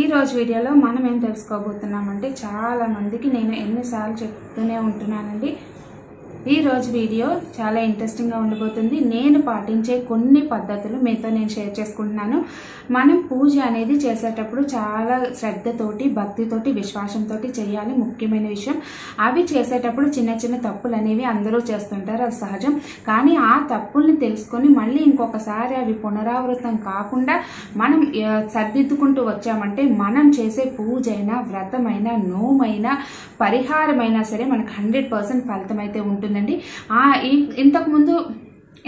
ఈ రోజు వీడియోలో మనం ఏం తెలుసుకోబోతున్నామంటే చాలా మందికి నేను ఎన్నిసార్లు చెప్తూనే ఉంటున్నానండి. ఈ రోజు వీడియో చాలా ఇంట్రెస్టింగ్గా ఉండబోతుంది. నేను పాటించే కొన్ని పద్ధతులు మీతో నేను షేర్ చేసుకుంటున్నాను. మనం పూజ అనేది చేసేటప్పుడు చాలా శ్రద్ధతోటి భక్తితోటి విశ్వాసంతో చేయాలి. ముఖ్యమైన విషయం అవి చేసేటప్పుడు చిన్న చిన్న తప్పులు అనేవి అందరూ చేస్తుంటారు. అది సహజం. కానీ ఆ తప్పుల్ని తెలుసుకొని మళ్ళీ ఇంకొకసారి అవి పునరావృతం కాకుండా మనం సర్దిద్దుకుంటూ వచ్చామంటే మనం చేసే పూజ అయినా వ్రతమైనా నోమైనా పరిహారమైనా సరే మనకు హండ్రెడ్ పర్సెంట్ ఫలితం అయితే ఉంటుంది. ఉంటుందండి ఆ ఇంతకుముందు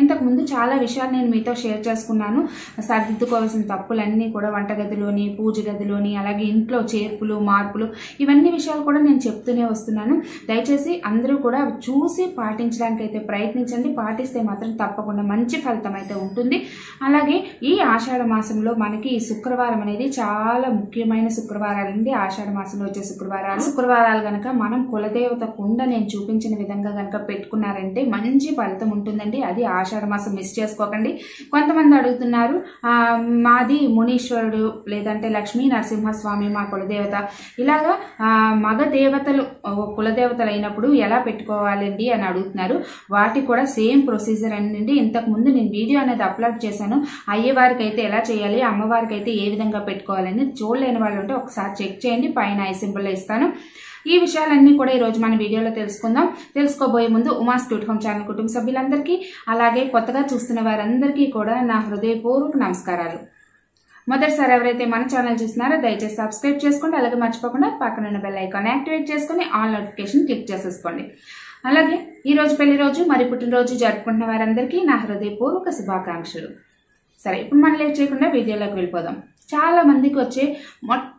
ఇంతకుముందు చాలా విషయాలు నేను మీతో షేర్ చేసుకున్నాను. సరిదిద్దుకోవాల్సిన తప్పులన్నీ కూడా వంటగదిలోని పూజ గదిలోని అలాగే ఇంట్లో చేర్పులు మార్పులు ఇవన్నీ విషయాలు కూడా నేను చెప్తూనే వస్తున్నాను. దయచేసి అందరూ కూడా చూసి పాటించడానికి అయితే ప్రయత్నించండి. పాటిస్తే మాత్రం తప్పకుండా మంచి ఫలితం అయితే ఉంటుంది. అలాగే ఈ ఆషాఢ మాసంలో మనకి ఈ శుక్రవారం అనేది చాలా ముఖ్యమైన శుక్రవారాలండి ఆషాఢ మాసంలో వచ్చే శుక్రవారాలు. శుక్రవారాలు కనుక మనం కులదేవత కుండ నేను చూపించిన విధంగా కనుక పెట్టుకున్నారంటే మంచి ఫలితం ఉంటుందండి. అది ఆషాఢ మాసం మిస్ చేసుకోకండి. కొంతమంది అడుగుతున్నారు మాది మునీశ్వరుడు లేదంటే లక్ష్మీ నరసింహస్వామి మా కులదేవత. ఇలాగా మగ దేవతలు కులదేవతలు అయినప్పుడు ఎలా పెట్టుకోవాలండి అని అడుగుతున్నారు. వాటి కూడా సేమ్ ప్రొసీజర్ అండి. ఇంతకు ముందు నేను వీడియో అనేది అప్లోడ్ చేశాను. అయ్యేవారికి అయితే ఎలా చేయాలి అమ్మవారికి అయితే ఏ విధంగా పెట్టుకోవాలని చూడలేని వాళ్ళు ఉంటే ఒకసారి చెక్ చేయండి. పైన ఐ సింబల్ ఇస్తాను. ఈ విషయాలన్నీ కూడా ఈరోజు మన వీడియోలో తెలుసుకుందాం. తెలుసుకోబోయే ముందు ఉమాస్ స్టూట్ హోమ్ ఛానల్ కుటుంబ సభ్యులందరికీ అలాగే కొత్తగా చూస్తున్న వారందరికీ కూడా నా హృదయపూర్వక నమస్కారాలు. మొదటిసారి ఎవరైతే మన ఛానల్ చూస్తున్నారో దయచేసి సబ్స్క్రైబ్ చేసుకోండి అలాగే మర్చిపోకుండా పక్కన ఉన్న బెల్ ఐకాన్ యాక్టివేట్ చేసుకుని ఆల్ నోటిఫికేషన్ క్లిక్ చేసేసుకోండి. అలాగే ఈ రోజు పెళ్ళి రోజు మరి పుట్టినరోజు జరుపుకుంటున్న వారందరికీ నా హృదయపూర్వక శుభాకాంక్షలు. సరే ఇప్పుడు మనం లేట్ చేయకుండా వీడియోలోకి వెళ్ళిపోదాం. చాలా మందికి వచ్చే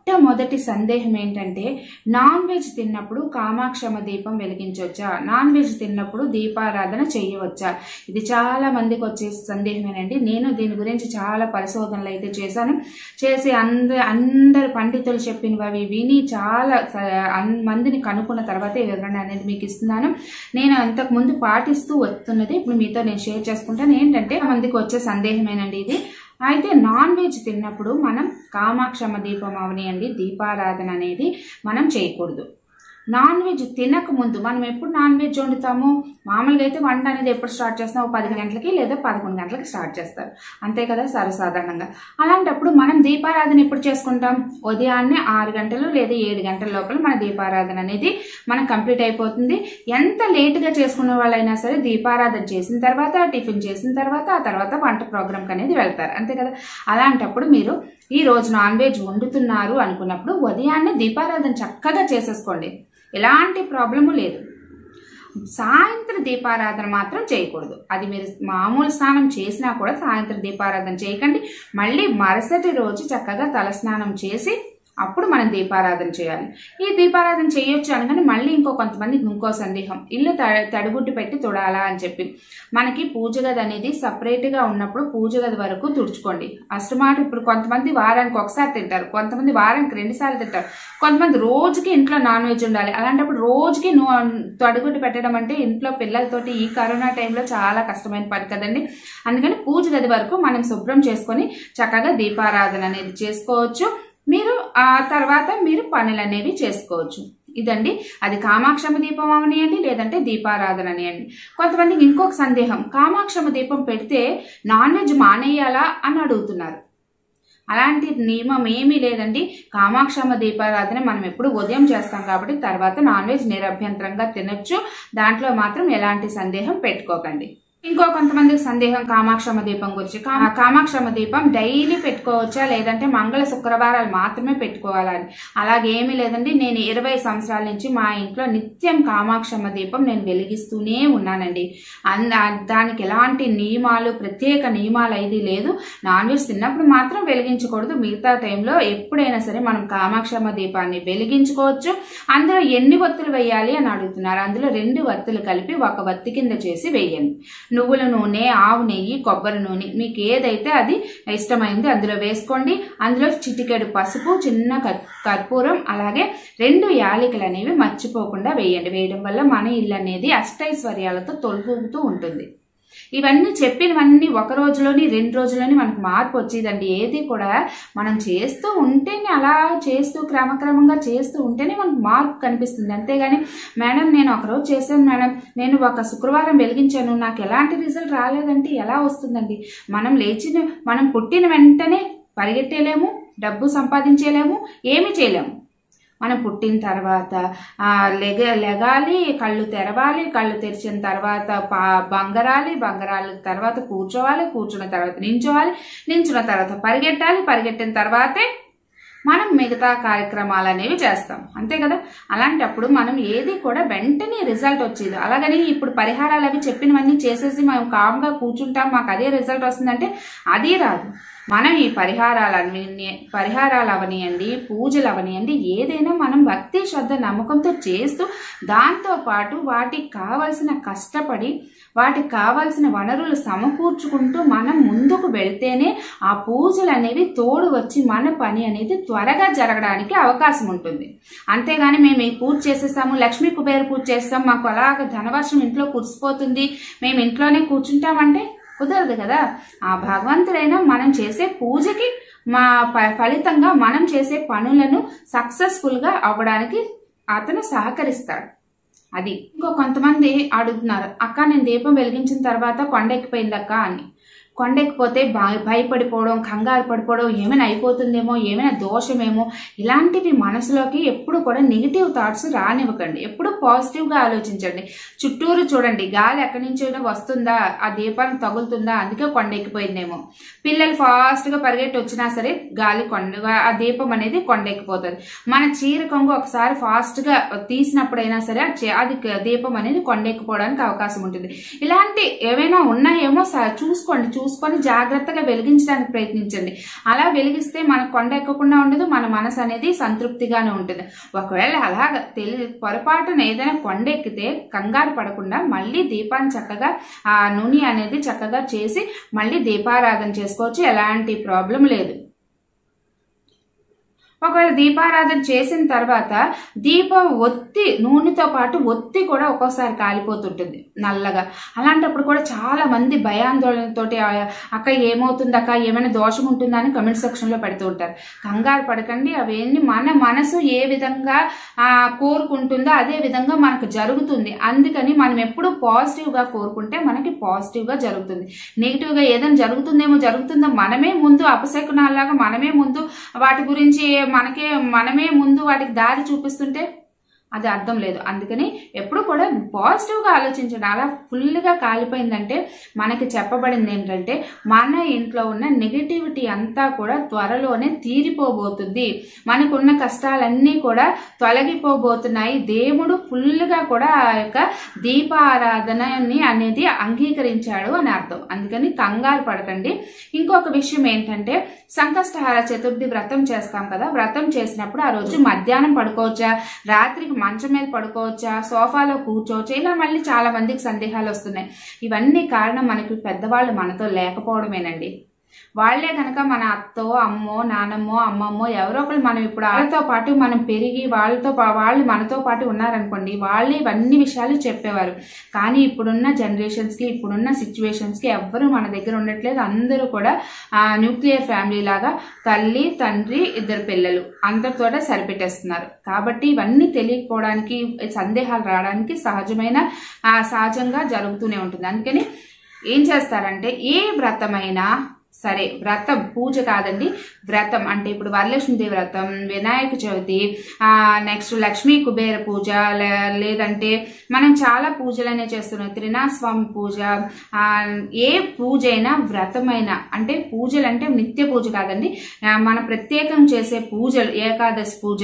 మొట్టమొదటి సందేహం ఏంటంటే నాన్ వెజ్ తిన్నప్పుడు కామాక్షమ దీపం వెలిగించవచ్చా నాన్ వెజ్ తిన్నప్పుడు దీపారాధన చేయవచ్చా? ఇది చాలా మందికి వచ్చే సందేహమేనండి. నేను దీని గురించి చాలా పరిశోధనలు అయితే చేశాను. చేసి అంద అందరు పండితులు చెప్పినవి విని చాలా అన్- మందిని కనుక్కున్న తర్వాత ఈ వివరణ అనేది మీకు ఇస్తున్నాను. నేను అంతకు ముందు పాటిస్తూ వస్తున్నది ఇప్పుడు మీతో నేను షేర్ చేసుకుంటాను. ఏంటంటే మందికి వచ్చే సందేహమేనండి ఇది. అయితే నాన్ వెజ్ తిన్నప్పుడు మనం కామాక్షమ దీపం అవనియండి దీపారాధన అనేది మనం చేయకూడదు. నాన్ వెజ్ తినక ముందు మనం ఎప్పుడు నాన్ వెజ్ వండుతాము? మామూలుగా అయితే వంట అనేది ఎప్పుడు స్టార్ట్ చేస్తాం? ఒక పది గంటలకి లేదా పదకొండు గంటలకి స్టార్ట్ చేస్తారు. అంతే కదా సర్వసాధారణంగా అలాంటప్పుడు మనం దీపారాధన ఎప్పుడు చేసుకుంటాం? ఉదయాన్నే ఆరు గంటలు లేదా ఏడు గంటల లోపల మన దీపారాధన అనేది మనం కంప్లీట్ అయిపోతుంది. ఎంత లేటుగా చేసుకున్న వాళ్ళైనా సరే దీపారాధన చేసిన తర్వాత టిఫిన్ చేసిన తర్వాత ఆ తర్వాత వంట ప్రోగ్రామ్కి అనేది వెళ్తారు. అంతే కదా? అలాంటప్పుడు మీరు ఈ రోజు నాన్ వెజ్ వండుతున్నారు అనుకున్నప్పుడు ఉదయాన్నే దీపారాధన చక్కగా చేసేసుకోండి. ఎలాంటి ప్రాబ్లము లేదు. సాయంత్రం దీపారాధన మాత్రం చేయకూడదు. అది మీరు మామూలు స్నానం చేసినా కూడా సాయంత్రం దీపారాధన చేయకండి. మళ్ళీ మరుసటి రోజు చక్కగా తలస్నానం చేసి అప్పుడు మనం దీపారాధన చేయాలి. ఈ దీపారాధన చేయొచ్చు అనగానే మళ్ళీ ఇంకో కొంతమందికి ఇంకో సందేహం. ఇల్లు త- తడిగుడ్డు పెట్టి తుడాలా అని చెప్పి. మనకి పూజ గది అనేది సపరేట్గా ఉన్నప్పుడు పూజ గది వరకు తుడుచుకోండి. అష్టమాట ఇప్పుడు కొంతమంది వారానికి ఒకసారి తింటారు కొంతమంది వారానికి రెండుసార్లు తింటారు. కొంతమంది రోజుకి ఇంట్లో నాన్ వెజ్ ఉండాలి. అలాంటప్పుడు రోజుకి నో తడిగుడ్డు పెట్టడం అంటే ఇంట్లో పిల్లలతోటి ఈ కరోనా టైంలో చాలా కష్టమైన పని కదండి. అందుకని పూజ గది వరకు మనం శుభ్రం చేసుకొని చక్కగా దీపారాధన అనేది చేసుకోవచ్చు. మీరు ఆ తర్వాత మీరు పనులు అనేవి చేసుకోవచ్చు. ఇదండి. అది కామాక్షమ దీపం అవనియండి లేదంటే దీపారాధన అనియండి కొంతమందికి ఇంకొక సందేహం. కామాక్షమ దీపం పెడితే నాన్ వెజ్ మానేయాలా అని అడుగుతున్నారు. అలాంటి నియమం ఏమీ లేదండి. కామాక్షమ దీపారాధన మనం ఎప్పుడు ఉదయం చేస్తాం కాబట్టి తర్వాత నాన్ వెజ్ నిరభ్యంతరంగా తినొచ్చు. దాంట్లో మాత్రం ఎలాంటి సందేహం పెట్టుకోకండి. ఇంకో కొంతమందికి సందేహం కామాక్షమ దీపం గురించి. కా- కామాక్షమ దీపం డైలీ పెట్టుకోవచ్చా? లేదంటే మంగళ శుక్రవారాలు మాత్రమే పెట్టుకోవాలని అలాగేమీ లేదండి. నేను ఇరవై సంవత్సరాల నుంచి మా ఇంట్లో నిత్యం కామాక్షమ దీపం నేను వెలిగిస్తూనే ఉన్నానండి. దానికి ఎలాంటి నియమాలు ప్రత్యేక నియమాలు అయితే లేదు. నాన్ వెజ్ తిన్నప్పుడు మాత్రం వెలిగించకూడదు. మిగతా టైంలో ఎప్పుడైనా సరే మనం కామాక్షమ దీపాన్ని వెలిగించుకోవచ్చు. అందులో ఎన్ని వత్తులు వేయాలి అని అడుగుతున్నారు. అందులో రెండు వత్తులు కలిపి ఒక వత్తి కింద చేసి వేయండి. నువ్వుల నూనె ఆవు నెయ్యి కొబ్బరి నూనె. మీకు ఏదైతే అది ఇష్టమైంది అందులో వేసుకోండి. అందులో చిటికెడు పసుపు చిన్న కర్- కర్పూరం అలాగే రెండు యాలకులు అనేవి మర్చిపోకుండా వేయండి. వేయడం వల్ల మన ఇల్లు అనేది అష్టైశ్వర్యాలతో తొలగుతూ ఉంటుంది. ఇవన్నీ చెప్పినవన్నీ ఒక రోజులోని రెండు రోజుల్లోని మనకు మార్పు వచ్చేదండి. ఏది కూడా మనం చేస్తూ ఉంటేనే అలా చేస్తూ క్రమక్రమంగా చేస్తూ ఉంటేనే మనకు మార్పు కనిపిస్తుంది. అంతేగాని మేడం నేను ఒకరోజు చేశాను మేడం. నేను ఒక శుక్రవారం వెలిగించాను. నాకు ఎలాంటి రిజల్ట్ రాలేదంటే ఎలా వస్తుందండి? మనం లేచిన మనం పుట్టిన వెంటనే పరిగెట్టేలేము డబ్బు సంపాదించేలేము ఏమి చేయలేము. మనం పుట్టిన తర్వాత లెగ లెగాలి కళ్ళు తెరవాలి కళ్ళు తెరిచిన తర్వాత పా బంగరాలి బంగరాల తర్వాత కూర్చోవాలి కూర్చున్న తర్వాత నించోవాలి నించున్న తర్వాత పరిగెట్టాలి పరిగెట్టిన తర్వాతే మనం మిగతా కార్యక్రమాలు అనేవి చేస్తాం. అంతే కదా? అలాంటప్పుడు మనం ఏది కూడా వెంటనే రిజల్ట్ వచ్చేది. అలాగని ఇప్పుడు పరిహారాలు అవి చెప్పినవన్నీ చేసేసి మేము కామ్గా కూర్చుంటాం మాకు అదే రిజల్ట్ వస్తుందంటే అది రాదు. మనం ఈ పరిహారాలు పరిహారాలు అవనియండి పూజలు అవనియండి ఏదైనా మనం భక్తి శ్రద్ధ నమ్మకంతో చేస్తూ దాంతో పాటు వాటికి కావలసిన కష్టపడి వాటికి కావాల్సిన వనరులు సమకూర్చుకుంటూ మనం ముందుకు వెళ్తేనే ఆ పూజలు అనేవి తోడు వచ్చి మన పని అనేది త్వరగా జరగడానికి అవకాశం ఉంటుంది. అంతేగాని మేము ఈ పూజ చేసేసాము లక్ష్మీ కుబేర పూజ చేస్తాం మాకు అలాగ ధనవర్షం ఇంట్లో కురిసిపోతుంది మేము ఇంట్లోనే కూర్చుంటామంటే కుదరదు కదా? ఆ భగవంతుడైనా మనం చేసే పూజకి మా ప- ఫలితంగా మనం చేసే పనులను సక్సెస్ఫుల్గా అవ్వడానికి అతను సహకరిస్తాడు. అది. ఇంకో కొంతమంది అడుగుతున్నారు అక్క నేను దీపం వెలిగించిన తర్వాత కొండ ఎక్కిపోయిందక్క అని. కొండెక్కిపోతే భయ భయపడిపోవడం కంగారు పడిపోవడం ఏమైనా అయిపోతుందేమో ఏమైనా దోషమేమో ఇలాంటివి మనసులోకి ఎప్పుడు కూడా నెగిటివ్ థాట్స్ రానివ్వకండి. ఎప్పుడు పాజిటివ్గా ఆలోచించండి. చుట్టూరు చూడండి. గాలి ఎక్కడి నుంచైనా వస్తుందా? ఆ దీపానికి తగులుతుందా? అందుకే కొండెక్కిపోయిందేమో. పిల్లలు ఫాస్ట్గా పరిగెట్టి వచ్చినా సరే గాలి కొండ ఆ దీపం అనేది కొండెక్కిపోతుంది. మన చీర కొంగు ఒకసారి ఫాస్ట్గా తీసినప్పుడైనా సరే అది దీపం అనేది కొండెక్కిపోవడానికి అవకాశం ఉంటుంది. ఇలాంటి ఏమైనా ఉన్నాయేమో స- చూసుకోండి. చూసుకొని జాగ్రత్తగా వెలిగించడానికి ప్రయత్నించండి. అలా వెలిగిస్తే మన కొండ ఎక్కకుండా ఉండదు మన మనసు అనేది సంతృప్తిగానే ఉంటుంది. ఒకవేళ అలాగ తెలి పొరపాటున ఏదైనా కొండ ఎక్కితే కంగారు పడకుండా మళ్ళీ దీపాన్ని చక్కగా ఆ నూనె అనేది చక్కగా చేసి మళ్ళీ దీపారాధన చేసుకోవచ్చు. ఎలాంటి ప్రాబ్లం లేదు. ఒకవేళ దీపారాధన చేసిన తర్వాత దీప ఒత్తి నూనెతో పాటు ఒత్తి కూడా ఒక్కోసారి కాలిపోతుంటుంది నల్లగా. అలాంటప్పుడు కూడా చాలా మంది భయాందోళనతోటి అక్క ఏమవుతుంది అక్క ఏమైనా దోషం ఉంటుందా అని కమెంట్ సెక్షన్లో పెడుతూ ఉంటారు. కంగారు పడకండి అవన్నీ మన మనసు ఏ విధంగా కోరుకుంటుందో అదే విధంగా మనకు జరుగుతుంది. అందుకని మనం ఎప్పుడు పాజిటివ్గా కోరుకుంటే మనకి పాజిటివ్గా జరుగుతుంది. నెగిటివ్గా ఏదైనా జరుగుతుందేమో జరుగుతుందో మనమే ముందు అపశకునాలాగా మనమే ముందు వాటి గురించి మనకే మనమే ముందు వాటికి దారి చూపిస్తుంటే అది అర్థం లేదు. అందుకని ఎప్పుడు కూడా పాజిటివ్గా ఆలోచించండి. అలా ఫుల్గా కాలిపోయిందంటే మనకి చెప్పబడింది ఏంటంటే మన ఇంట్లో ఉన్న నెగిటివిటీ అంతా కూడా త్వరలోనే తీరిపోబోతుంది. మనకున్న కష్టాలన్నీ కూడా తొలగిపోబోతున్నాయి. దేవుడు ఫుల్గా కూడా ఆ యొక్క దీపారాధనని అనేది అంగీకరించాడు అని అర్థం. అందుకని కంగారు పడకండి. ఇంకొక విషయం ఏంటంటే సంకష్టహార చతుర్థి వ్రతం చేస్తాం కదా. వ్రతం చేసినప్పుడు ఆ రోజు మధ్యాహ్నం పడుకోవచ్చా? రాత్రికి మంచం మీద పడుకోవచ్చా సోఫాలో కూర్చోవచ్చా ఇలా మళ్ళీ చాలా మందికి సందేహాలు వస్తున్నాయి. ఇవన్నీ కారణం మనకి పెద్దవాళ్ళు మనతో లేకపోవడమేనండి. వాళ్ళే కనుక మన అత్తో అమ్మో నానమ్మో అమ్మమ్మో ఎవరో ఒకరు మనం ఇప్పుడు వాళ్ళతో పాటు మనం పెరిగి వాళ్ళతో వాళ్ళు మనతో పాటు ఉన్నారనుకోండి వాళ్ళే ఇవన్నీ విషయాలు చెప్పేవారు. కానీ ఇప్పుడున్న జనరేషన్స్కి ఇప్పుడున్న సిచ్యువేషన్స్కి ఎవ్వరూ మన దగ్గర ఉండట్లేదు. అందరూ కూడా న్యూక్లియర్ ఫ్యామిలీ లాగా తల్లి తండ్రి ఇద్దరు పిల్లలు అందరితోటే సరిపెట్టేస్తున్నారు. కాబట్టి ఇవన్నీ తెలియకపోవడానికి సందేహాలు రావడానికి సహజమైన సహజంగా జరుగుతూనే ఉంటుంది. అందుకని ఏం చేస్తారంటే ఏ వ్రతమైనా సరే వ్రతం పూజ కాదండి. వ్రతం అంటే ఇప్పుడు వరలక్ష్మీదేవి వ్రతం వినాయక చవితి నెక్స్ట్ లక్ష్మీ కుబేర పూజ లేదంటే మనం చాలా పూజలనే చేస్తున్నాం. త్రినాస్వామి పూజ ఏ పూజ అయినా వ్రతమైనా అంటే పూజలు అంటే నిత్య పూజ కాదండి. మన ప్రత్యేకం చేసే పూజలు ఏకాదశి పూజ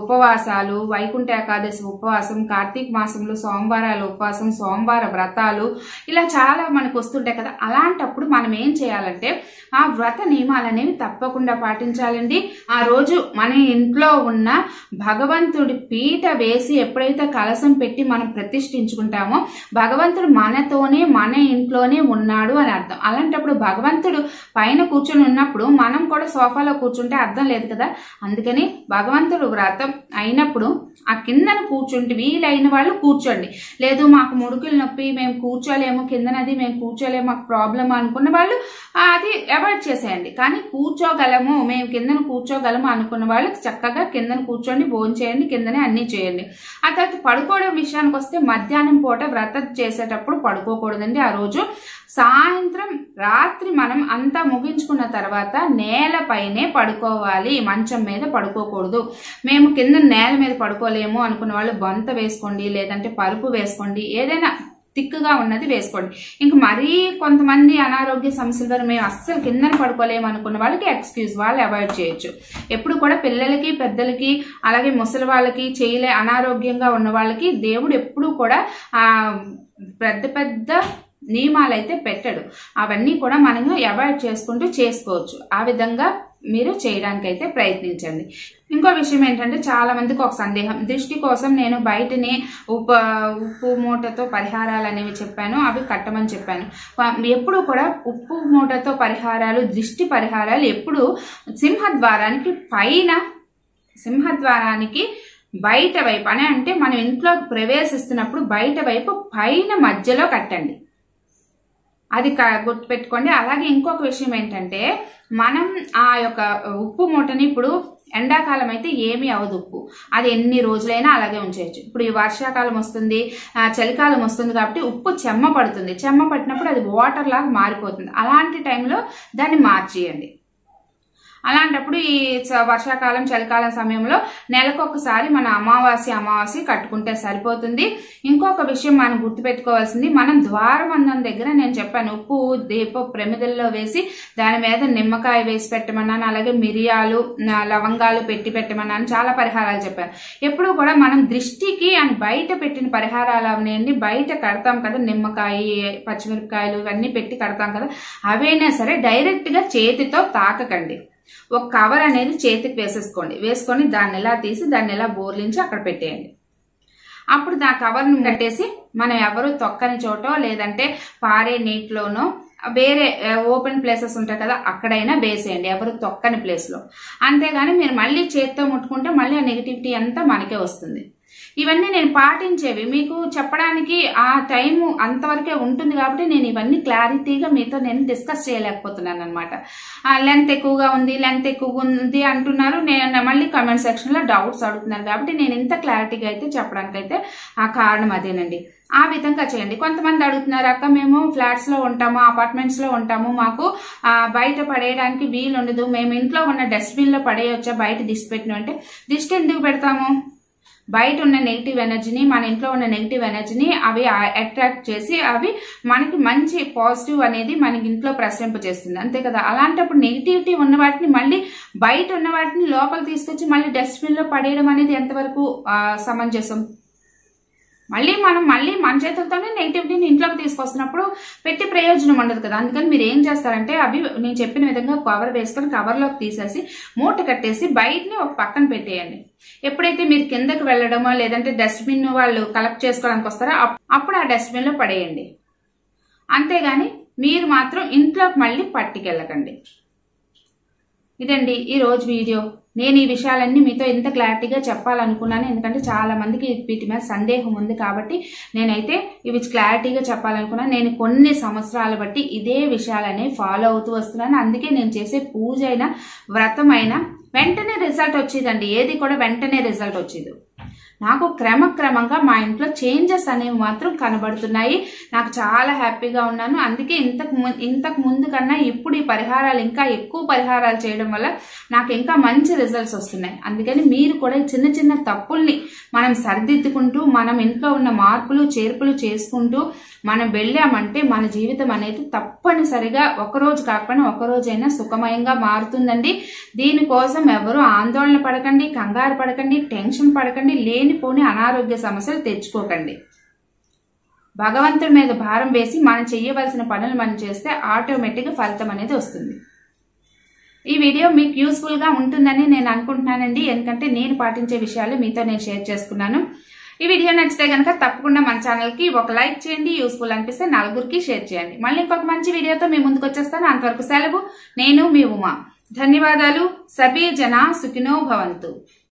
ఉపవాసాలు వైకుంఠ ఏకాదశి ఉపవాసం కార్తీక మాసంలో సోమవారాలు ఉపవాసం సోమవార వ్రతాలు ఇలా చాలా మనకు వస్తుంటాయి కదా. అలాంటప్పుడు మనం ఏం చేయాలి? చేయాలంటే ఆ వ్రత నియమాలు అనేవి తప్పకుండా పాటించాలండి. ఆ రోజు మన ఇంట్లో ఉన్న భగవంతుడి పీట వేసి ఎప్పుడైతే కలసం పెట్టి మనం ప్రతిష్ఠించుకుంటామో భగవంతుడు మనతోనే మన ఇంట్లోనే ఉన్నాడు అని అర్థం. అలాంటప్పుడు భగవంతుడు పైన కూర్చొని ఉన్నప్పుడు మనం కూడా సోఫాలో కూర్చుంటే అర్థం లేదు కదా. అందుకని భగవంతుడు వ్రతం అయినప్పుడు ఆ కిందన కూర్చుంటే వీలైన వాళ్ళు కూర్చోండి. లేదు మాకు ముడుకులు నొప్పి మేము కూర్చోలేము కిందనది మేము కూర్చోలేము మాకు ప్రాబ్లమ్ అనుకున్న వాళ్ళు అది అవాయిడ్ చేసేయండి. కానీ కూర్చోగలము మేము కిందన కూర్చోగలము అనుకున్న వాళ్ళు చక్కగా కిందన కూర్చోండి భోజనం చేయండి కిందనే అన్నీ చేయండి. ఆ తర్వాత పడుకోవడం విషయానికి వస్తే మధ్యాహ్నం పూట వ్రతం చేసేటప్పుడు పడుకోకూడదండి. ఆ రోజు సాయంత్రం రాత్రి మనం అంతా ముగించుకున్న తర్వాత నేలపైనే పడుకోవాలి. మంచం మీద పడుకోకూడదు. మేము కింద నేల మీద పడుకోలేము అనుకున్న వాళ్ళు బొంత వేసుకోండి లేదంటే పరుపు వేసుకోండి ఏదైనా తిక్కుగా ఉన్నది వేసుకోండి. ఇంక మరీ కొంతమంది అనారోగ్య సమస్యల ద్వారా మేము అస్సలు కిందన పడుకోలేము అనుకున్న వాళ్ళకి ఎక్స్క్యూజ్ వాళ్ళు అవాయిడ్ చేయొచ్చు. ఎప్పుడు కూడా పిల్లలకి పెద్దలకి అలాగే ముసలి వాళ్ళకి చేయలే అనారోగ్యంగా ఉన్న వాళ్ళకి దేవుడు ఎప్పుడు కూడా పెద్ద పెద్ద నియమాలు అయితే పెట్టడు. అవన్నీ కూడా మనము అవాయిడ్ చేసుకుంటూ చేసుకోవచ్చు. ఆ విధంగా మీరు చేయడానికైతే ప్రయత్నించండి. ఇంకో విషయం ఏంటంటే చాలా మందికి ఒక సందేహం. దృష్టి కోసం నేను బయటనే ఉప్పు ఉప్పు మూటతో పరిహారాలు అనేవి చెప్పాను అవి కట్టమని చెప్పాను. ఎప్పుడు కూడా ఉప్పు మూటతో పరిహారాలు దృష్టి పరిహారాలు ఎప్పుడు సింహద్వారానికి పైన సింహద్వారానికి బయట వైపు అని అంటే మనం ఇంట్లో ప్రవేశిస్తున్నప్పుడు బయట వైపు పైన మధ్యలో కట్టండి. అది గుర్తుపెట్టుకోండి. అలాగే ఇంకొక విషయం ఏంటంటే మనం ఆ యొక్క ఉప్పు మూటని ఇప్పుడు ఎండాకాలం అయితే ఏమీ అవదు ఉప్పు. అది ఎన్ని రోజులైనా అలాగే ఉంచేయచ్చు. ఇప్పుడు ఈ వర్షాకాలం వస్తుంది చలికాలం వస్తుంది కాబట్టి ఉప్పు చెమ్మ పడుతుంది. చెమ్మ పట్టినప్పుడు అది వాటర్ లాగా మారిపోతుంది. అలాంటి టైంలో దాన్ని మార్చేయండి. అలాంటప్పుడు ఈ వర్షాకాలం చలికాలం సమయంలో నెలకు ఒకసారి మన అమావాస్య అమావాస్య కట్టుకుంటే సరిపోతుంది. ఇంకొక విషయం మనం గుర్తుపెట్టుకోవాల్సింది మనం ద్వారబంధం దగ్గర నేను చెప్పాను ఉప్పు దీప ప్రమిదల్లో వేసి దాని మీద నిమ్మకాయ వేసి పెట్టమన్నాను అలాగే మిరియాలు లవంగాలు పెట్టి పెట్టమన్నాను చాలా పరిహారాలు చెప్పాను. ఎప్పుడు కూడా మనం దృష్టికి అండ్ బయట పెట్టిన పరిహారాలు అవనేయండి బయట కడతాం కదా నిమ్మకాయ పచ్చిమిరపకాయలు ఇవన్నీ పెట్టి కడతాం కదా అవైనా సరే డైరెక్ట్గా చేతితో తాకకండి. ఒక కవర్ అనేది చేతికి వేసేసుకోండి. వేసుకొని దాన్ని ఎలా తీసి దాన్ని ఎలా బోర్లించి అక్కడ పెట్టేయండి. అప్పుడు ఆ కవర్ను కట్టేసి మనం ఎవరు తొక్కని చోటో లేదంటే పారే నీటిలోనో వేరే ఓపెన్ ప్లేసెస్ ఉంటాయి కదా అక్కడైనా వేసేయండి ఎవరు తొక్కని ప్లేస్లో. అంతేగాని మీరు మళ్ళీ చేత్తో ముట్టుకుంటే మళ్ళీ ఆ నెగిటివిటీ అంతా మనకే వస్తుంది. ఇవన్నీ నేను పాటించేవి. మీకు చెప్పడానికి ఆ టైం అంతవరకే ఉంటుంది కాబట్టి నేను ఇవన్నీ క్లారిటీగా మీతో నేను డిస్కస్ చేయలేకపోతున్నాను అనమాట లెంత్ ఎక్కువగా ఉంది లెంత్ ఎక్కువగా ఉంది అంటున్నారు. నేను మళ్ళీ కమెంట్ సెక్షన్లో డౌట్స్ అడుగుతున్నారు కాబట్టి నేను ఇంత క్లారిటీగా అయితే చెప్పడానికైతే ఆ కారణం అదేనండి. ఆ విధంగా చేయండి. కొంతమంది అడుగుతున్నారు అక్క మేము ఫ్లాట్స్లో ఉంటాము అపార్ట్మెంట్స్లో ఉంటాము మాకు బయట పడేయడానికి వీలు ఉండదు మేము ఇంట్లో ఉన్న డస్ట్బిన్లో పడేయొచ్చా బయట దిష్టి పెట్టిన అంటే దిష్టి ఎందుకు పెడతాము? బయట ఉన్న నెగిటివ్ ఎనర్జీని మన ఇంట్లో ఉన్న నెగిటివ్ ఎనర్జీని అవి అట్రాక్ట్ చేసి అవి మనకి మంచి పాజిటివ్ అనేది మనకి ఇంట్లో ప్రసరింపజేస్తుంది అంతే కదా? అలాంటప్పుడు నెగిటివిటీ ఉన్న వాటిని మళ్ళీ బయట ఉన్న వాటిని లోపల తీసుకొచ్చి మళ్ళీ డస్ట్బిన్లో పడేయడం అనేది ఎంతవరకు సమంజసం? మళ్ళీ మనం మళ్ళీ మన చేతులతోనే నెగిటివిటీని ఇంట్లోకి తీసుకొస్తున్నప్పుడు పెట్టి ప్రయోజనం ఉండదు కదా. అందుకని మీరు ఏం చేస్తారంటే అవి నేను చెప్పిన విధంగా కవర్ వేసుకొని కవర్లోకి తీసేసి మూట కట్టేసి బయటని ఒక పక్కన పెట్టేయండి. ఎప్పుడైతే మీరు కిందకి వెళ్ళడమో లేదంటే డస్ట్బిన్ వాళ్ళు కలెక్ట్ చేసుకోవడానికి వస్తారో అప్- అప్పుడు ఆ డస్ట్బిన్లో పడేయండి. అంతేగాని మీరు మాత్రం ఇంట్లోకి మళ్ళీ పట్టుకెళ్ళకండి. ఇదండి ఈరోజు వీడియో. నేను ఈ విషయాలన్నీ మీతో ఇంత క్లారిటీగా చెప్పాలనుకున్నాను. ఎందుకంటే చాలా మందికి వీటి మీద సందేహం ఉంది కాబట్టి నేనైతే ఇవి క్లారిటీగా చెప్పాలనుకున్నాను. నేను కొన్ని సంవత్సరాలు బట్టి ఇదే విషయాలనే ఫాలో అవుతూ వస్తున్నాను. అందుకే నేను చేసే పూజ అయినా వ్రతం అయినా వెంటనే రిజల్ట్ వచ్చేదండి. ఏది కూడా వెంటనే రిజల్ట్ వచ్చేది. నాకు క్రమక్రమంగా మా ఇంట్లో చేంజెస్ అనేవి మాత్రం కనబడుతున్నాయి. నాకు చాలా హ్యాపీగా ఉన్నాను. అందుకే ఇంతకు ము- ఇంతకు ముందు కన్నా ఇప్పుడు ఈ పరిహారాలు ఇంకా ఎక్కువ పరిహారాలు చేయడం వల్ల నాకు ఇంకా మంచి రిజల్ట్స్ వస్తున్నాయి. అందుకని మీరు కూడా ఈ చిన్న చిన్న తప్పుల్ని మనం సరిదిద్దుకుంటూ మనం ఇంట్లో ఉన్న మార్పులు చేర్పులు చేసుకుంటూ మనం వెళ్ళామంటే మన జీవితం అనేది తప్పనిసరిగా ఒకరోజు కాకపోయినా ఒకరోజైనా సుఖమయంగా మారుతుందండి. దీనికోసం ఎవరు ఆందోళన పడకండి కంగారు పడకండి టెన్షన్ పడకండి లేని లేనిపోని అనారోగ్య సమస్యలు తెచ్చుకోకండి. భగవంతుడి మీద భారం వేసి మనం చేయవలసిన పనులు మనం చేస్తే ఆటోమేటిక్గా ఫలితం అనేది వస్తుంది. ఈ వీడియో మీకు యూస్ఫుల్గా ఉంటుందని నేను అనుకుంటున్నానండి. ఎందుకంటే నేను పాటించే విషయాలు మీతో నేను షేర్ చేసుకున్నాను. ఈ వీడియో నచ్చితే కనుక తప్పకుండా మన ఛానల్కి ఒక లైక్ చేయండి. యూస్ఫుల్ అనిపిస్తే నలుగురికి షేర్ చేయండి. మళ్ళీ ఇంకొక మంచి వీడియోతో మీ ముందుకు వచ్చేస్తాను. అంతవరకు సెలవు. నేను మీ ఉమా. ధన్యవాదాలు. సభీ జన సుఖినో భవంతు.